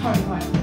退去。